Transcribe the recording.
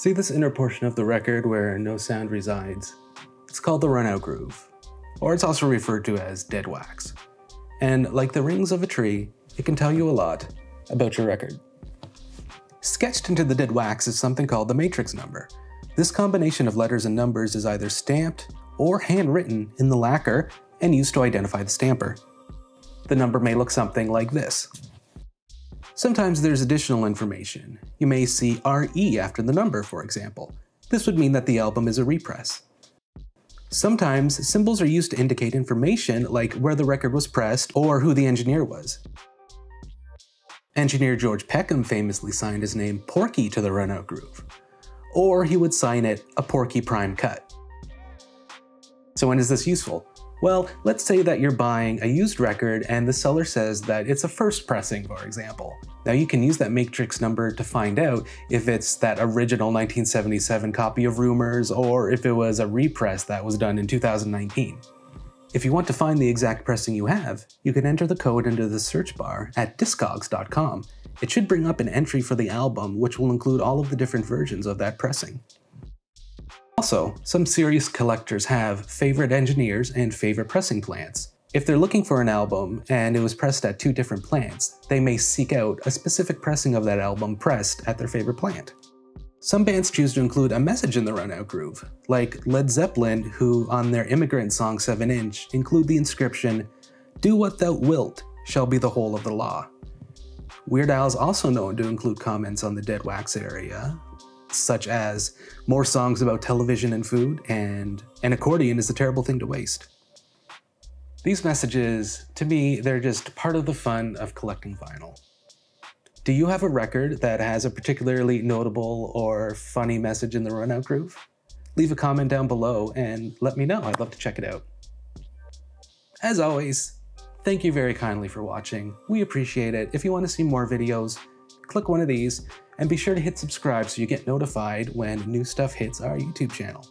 See this inner portion of the record where no sound resides? It's called the runout groove, or it's also referred to as dead wax. And like the rings of a tree, it can tell you a lot about your record. Sketched into the dead wax is something called the matrix number. This combination of letters and numbers is either stamped or handwritten in the lacquer and used to identify the stamper. The number may look something like this. Sometimes there's additional information. You may see RE after the number, for example. This would mean that the album is a repress. Sometimes symbols are used to indicate information like where the record was pressed or who the engineer was. Engineer George Peckham famously signed his name Porky to the runout groove, or he would sign it a Porky Prime Cut. So when is this useful? Well, let's say that you're buying a used record and the seller says that it's a first pressing, for example. Now you can use that matrix number to find out if it's that original 1977 copy of Rumours or if it was a repress that was done in 2019. If you want to find the exact pressing you have, you can enter the code into the search bar at discogs.com. It should bring up an entry for the album which will include all of the different versions of that pressing. Also, some serious collectors have favorite engineers and favorite pressing plants. If they're looking for an album and it was pressed at two different plants, they may seek out a specific pressing of that album pressed at their favorite plant. Some bands choose to include a message in the runout groove, like Led Zeppelin, who on their immigrant song 7 Inch include the inscription, Do what thou wilt shall be the whole of the law. Weird Al is also known to include comments on the dead wax area, such as more songs about television and food, and an accordion is a terrible thing to waste. These messages, to me, they're just part of the fun of collecting vinyl. Do you have a record that has a particularly notable or funny message in the runout groove? Leave a comment down below and let me know. I'd love to check it out. As always, thank you very kindly for watching. We appreciate it. If you want to see more videos, click one of these and be sure to hit subscribe so you get notified when new stuff hits our YouTube channel.